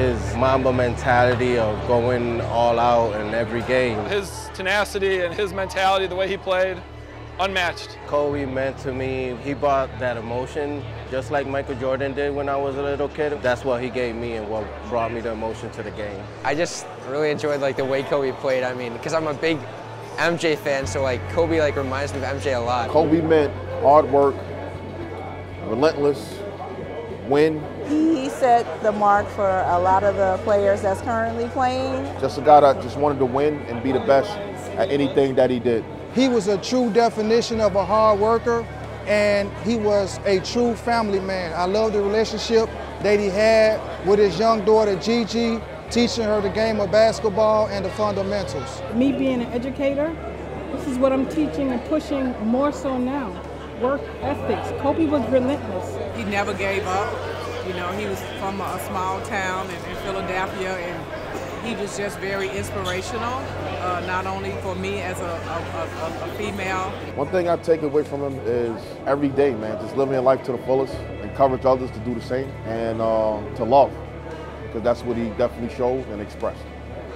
Mamba mentality of going all out in every game. His tenacity and his mentality, the way he played, unmatched. Kobe meant to me, he brought that emotion just like Michael Jordan did when I was a little kid. That's what he gave me and what brought me the emotion to the game. I just really enjoyed like the way Kobe played. I mean, because I'm a big MJ fan, so like Kobe like reminds me of MJ a lot. Kobe meant hard work, relentless, win. He set the mark for a lot of the players that's currently playing. Just a guy that just wanted to win and be the best at anything that he did. He was a true definition of a hard worker and he was a true family man. I love the relationship that he had with his young daughter Gigi, teaching her the game of basketball and the fundamentals. Me being an educator, this is what I'm teaching and pushing more so now. Work ethics. Kobe was relentless. He never gave up. You know, he was from a small town in, in Philadelphia and he was just very inspirational, uh, not only for me as a, a, a, a, female. One thing I take away from him is every day, man, just living your life to the fullest, encourage others to do the same, and uh, to love, because that's what he definitely showed and expressed.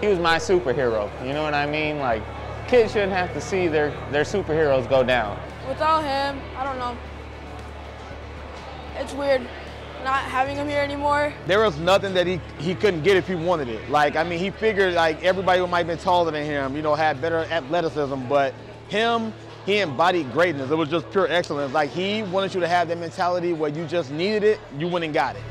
He was my superhero, you know what I mean? Like, kids shouldn't have to see their, their superheroes go down. Without him, I don't know. It's weird not having him here anymore. There was nothing that he, he couldn't get if he wanted it. Like, I mean, he figured like everybody who might have been taller than him, you know, had better athleticism, but him, he embodied greatness. It was just pure excellence. Like he wanted you to have that mentality where you just needed it, you went and got it.